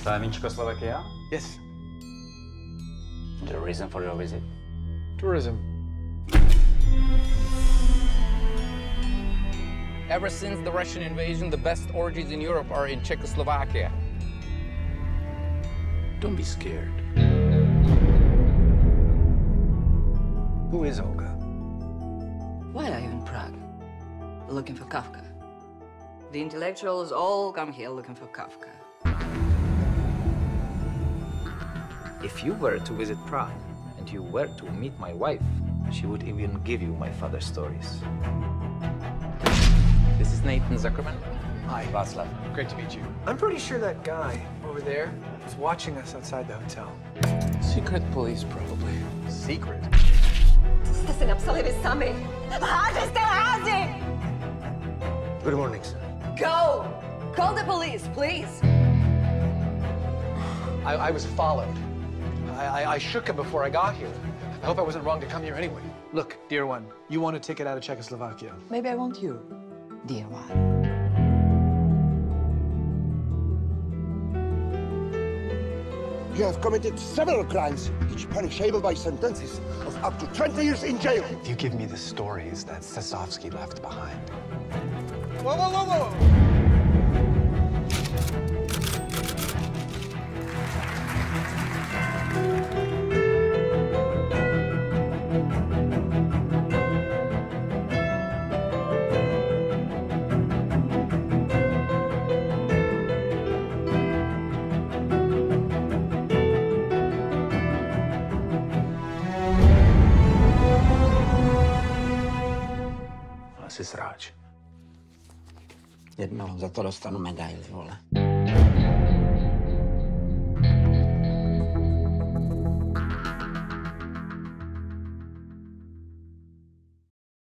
time in Czechoslovakia? Yes. The reason for your visit? Tourism. Ever since the Russian invasion, the best orgies in Europe are in Czechoslovakia. Don't be scared. Who is Olga? Why are you in Prague? Looking for Kafka. The intellectuals all come here looking for Kafka. If you were to visit Prague and you were to meet my wife, she would even give you my father's stories. This is Nathan Zuckerman. Hi. Václav. Great to meet you. I'm pretty sure that guy over there is watching us outside the hotel. Secret police, probably. Secret? Jste si napsali vy sami. Lháři jste lháři! Good morning, sir. Go! Call the police, please! I, I was followed. I, I, I shook him before I got here. I hope I wasn't wrong to come here anyway. Look, dear one, you want a ticket out of Czechoslovakia. Maybe I want you, dear one. You have committed several crimes, each punishable by sentences of up to 20 years in jail. If you give me the stories that Sisovsky left behind. Whoa, whoa, whoa, whoa! Asi sráč. Jednou za to dostanu medaili, vole.